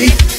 me.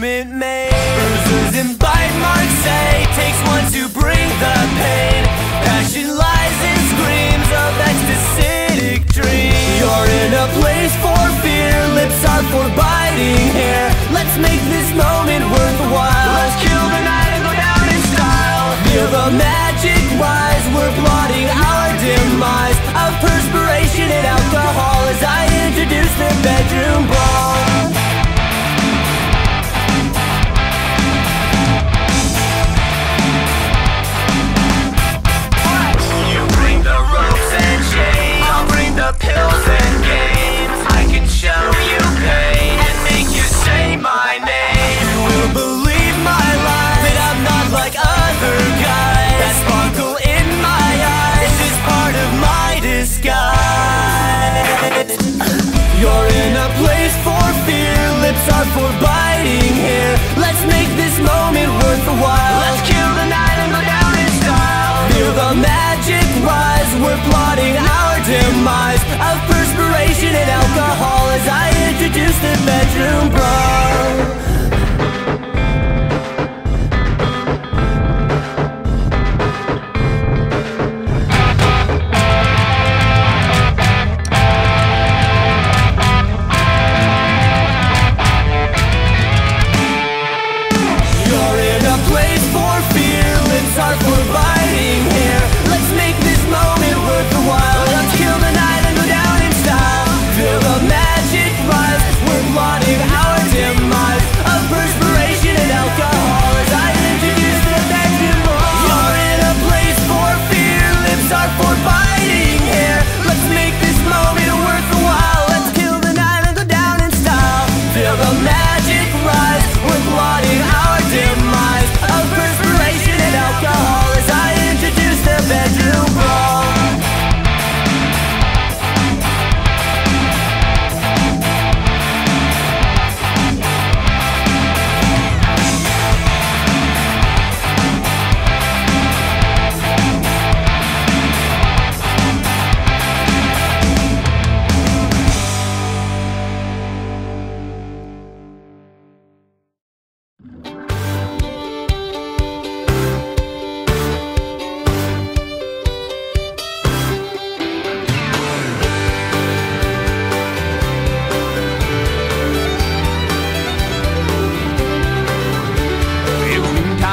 Minute Maid. Bruises and bite marks say takes one to bring the pain. Passion lies in screams of ecstasy dreams. You're in a place for fear, lips are for biting hair. Let's make this moment worthwhile. Let's kill the night and go down in style. Feel the magic rise, we're plotting our demise of perspiration and alcohol as I introduce the bedroom brawl. For biting here Let's make this moment worth a while. Let's kill the night and go down in style. Feel the magic rise, we're plotting our demise of perspiration and alcohol as I introduce the bedroom brawl.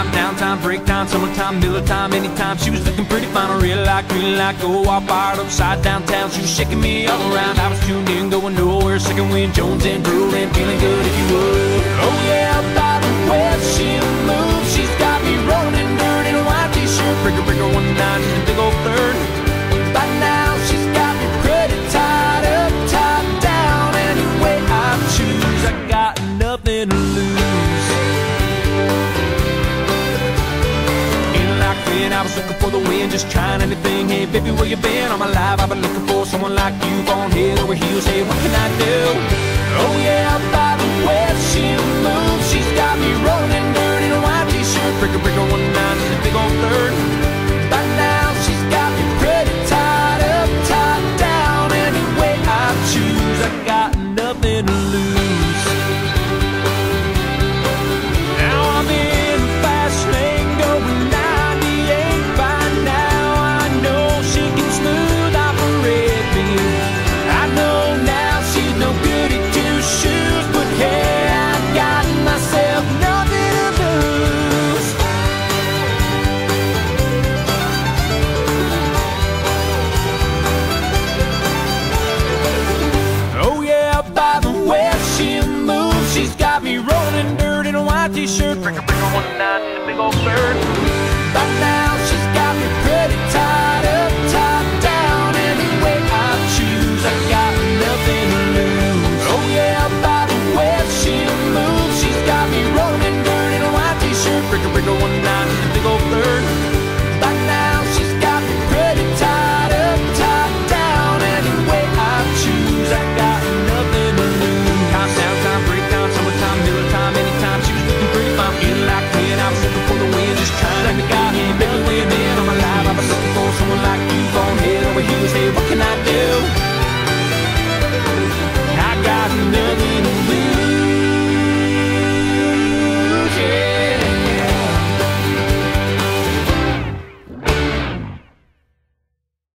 Noontime, downtime, break time, summertime, Miller time, anytime. She was looking pretty fine, I real like, green like, go all fired upside downtown. She was shaking me all around. I was tuned in, going nowhere. Second wind, Jones and drooling, feeling good if you would. Oh where you been? I'm alive. I've been looking for someone like you, on head over heels. Hey, Not the big old bird.